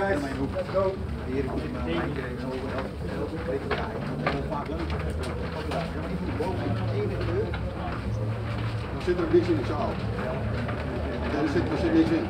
Hier even over. Deur. Dan zit er niks in de zaal. Er zit, er niks in.